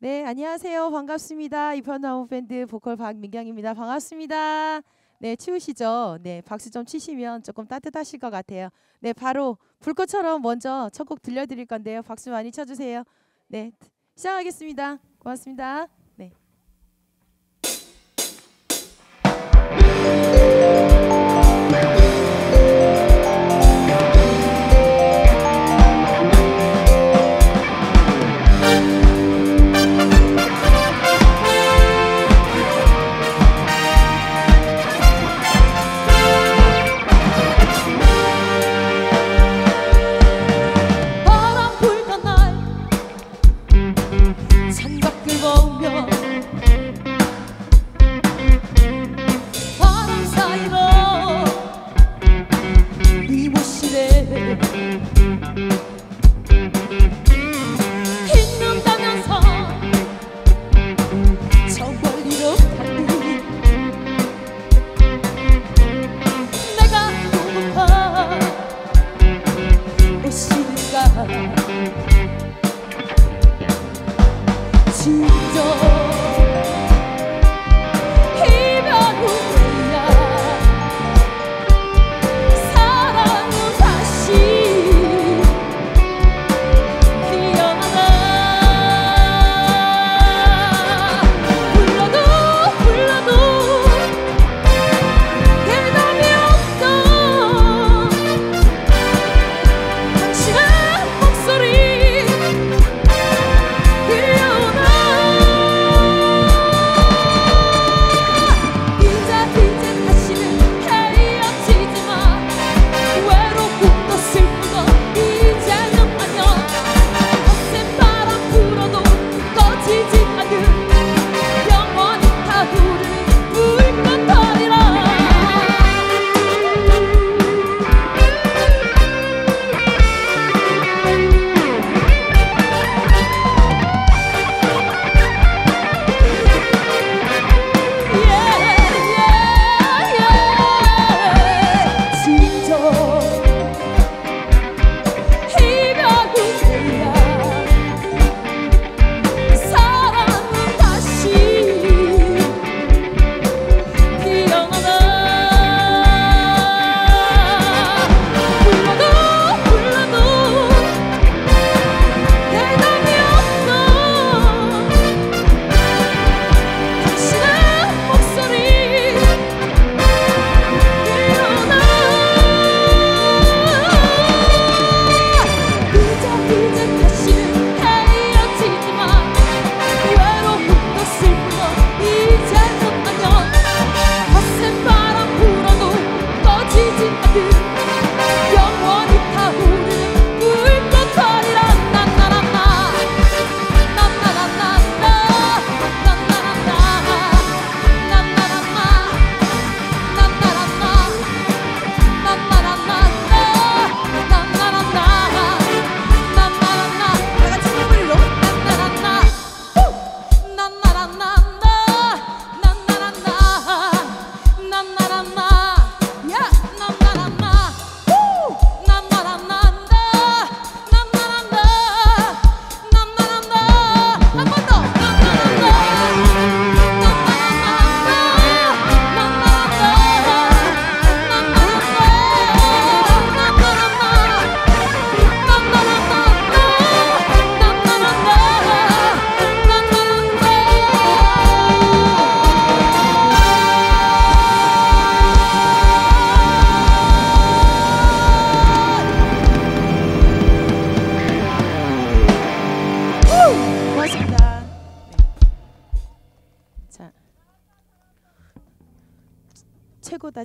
네, 안녕하세요. 반갑습니다. 이편나무 밴드 보컬 박민경입니다. 반갑습니다. 네, 추우시죠? 네, 박수 좀 치시면 조금 따뜻하실 것 같아요. 네, 바로 불꽃처럼 먼저 첫 곡 들려드릴 건데요. 박수 많이 쳐주세요. 네, 시작하겠습니다. 고맙습니다.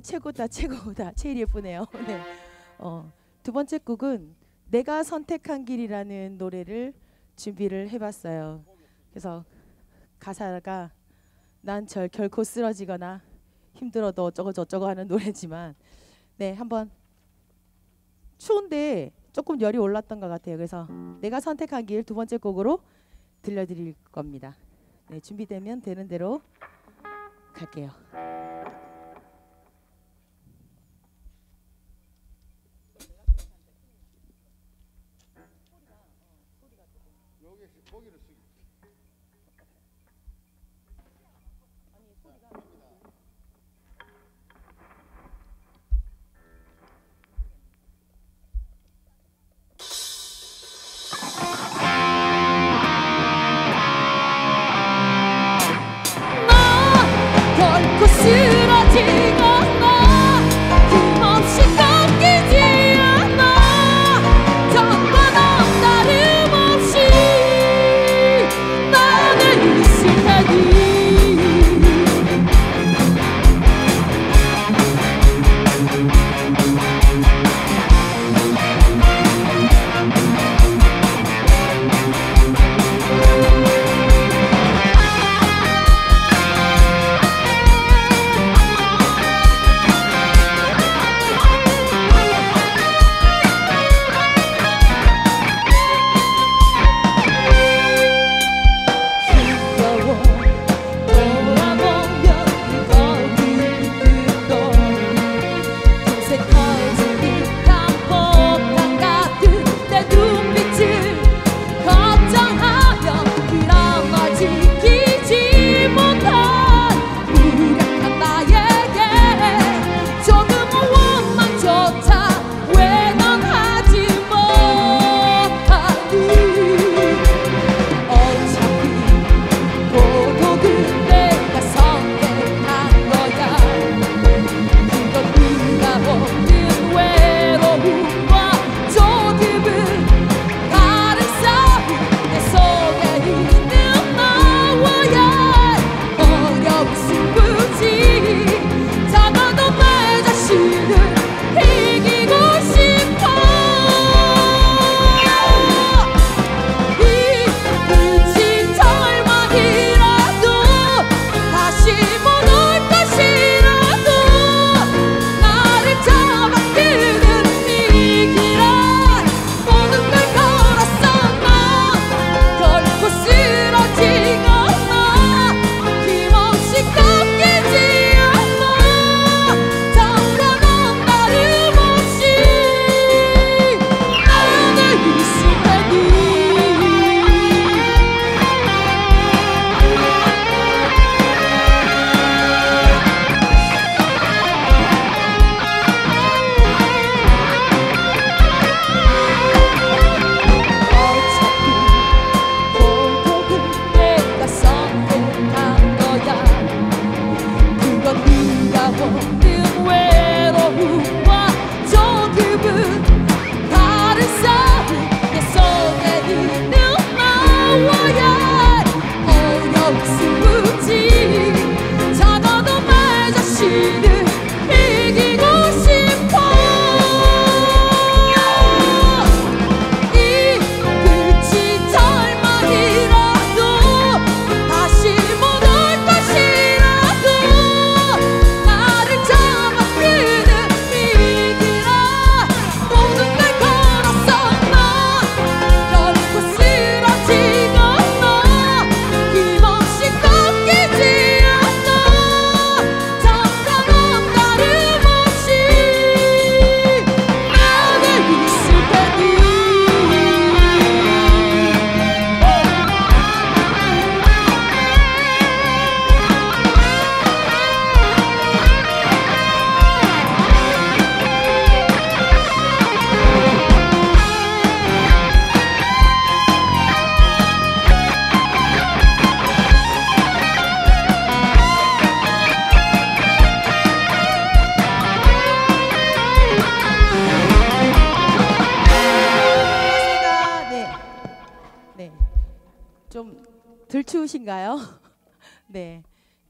최고다, 최고다, 최고다. 제일 예쁘네요. 네. 어, 두 번째 곡은 내가 선택한 길이라는 노래를 준비를 해봤어요. 그래서 가사가 난 절 결코 쓰러지거나 힘들어도 어쩌고 저쩌고 하는 노래지만 네 한번 추운데 조금 열이 올랐던 것 같아요. 그래서 내가 선택한 길 두 번째 곡으로 들려드릴 겁니다. 네, 준비되면 되는 대로 갈게요.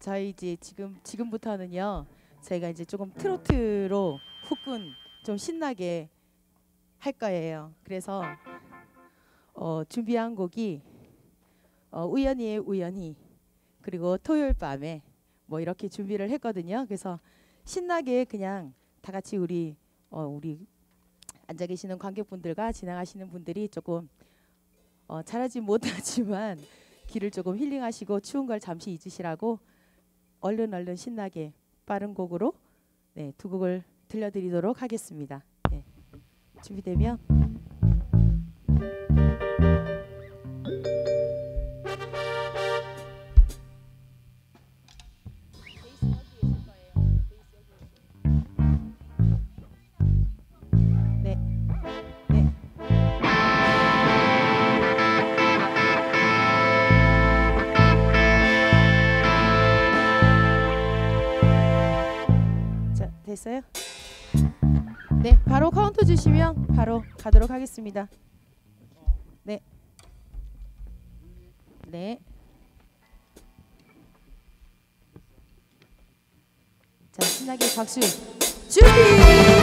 저희 이제 지금 지금부터는요. 저희가 이제 조금 트로트로 후끈 좀 신나게 할 거예요. 그래서 어, 준비한 곡이 어, 우연히의 우연히 그리고 토요일 밤에 뭐 이렇게 준비를 했거든요. 그래서 신나게 그냥 다 같이 우리 어, 우리 앉아 계시는 관객분들과 지나가시는 분들이 조금 어, 잘하지 못하지만 길을 조금 힐링하시고 추운 걸 잠시 잊으시라고 얼른 얼른 신나게 빠른 곡으로 네, 두 곡을 들려드리도록 하겠습니다. 네. 준비되면 자, 됐어요? 네, 바로 카운트 주시면 바로 가도록 하겠습니다. 네. 네. 자, 신나게 박수. 준비!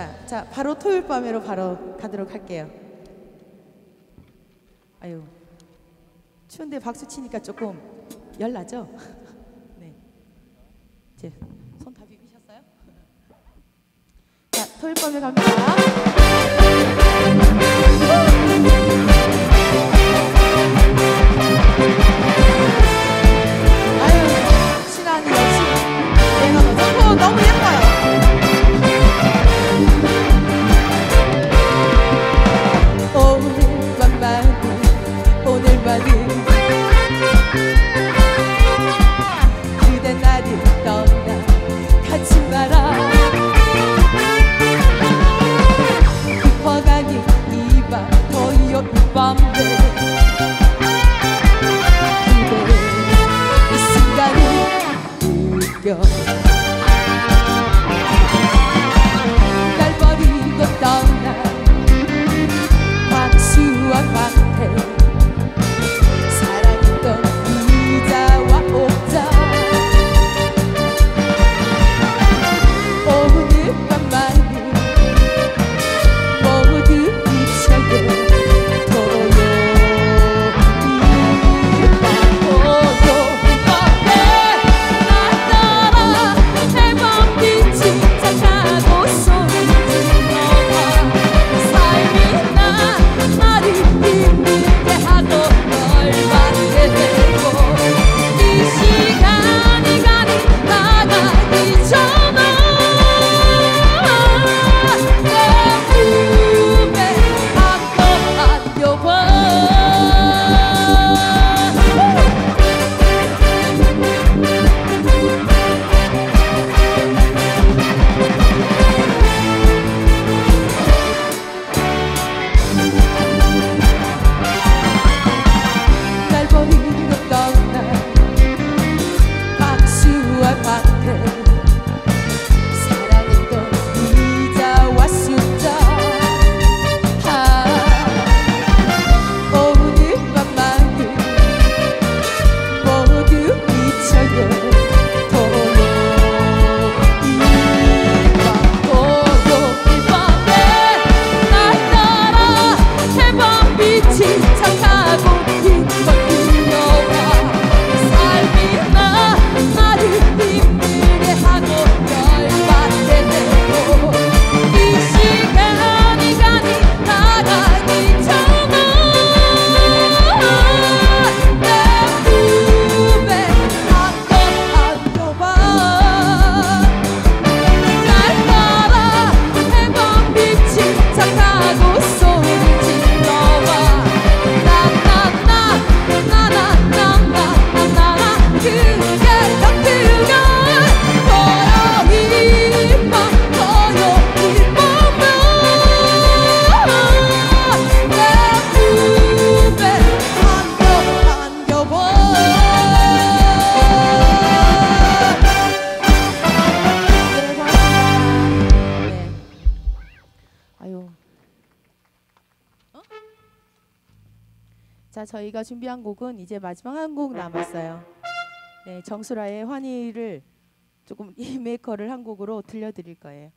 고맙습니다 자 바로 토요일 밤으로 바로 가도록 할게요 아유 추운데 박수 치니까 조금 열나죠? 네. 이제 손 다 비비셨어요? 자, 토요일 밤에 갑니다. 저희가 준비한 곡은 이제 마지막 한 곡 남았어요. 네, 정수라의 환희를 조금 리메이커를 한 곡으로 들려드릴 거예요.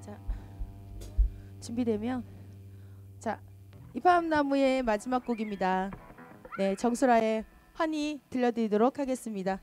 자, 준비되면 자, 이파암나무의 마지막 곡입니다. 네, 정수라의 환희 들려드리도록 하겠습니다.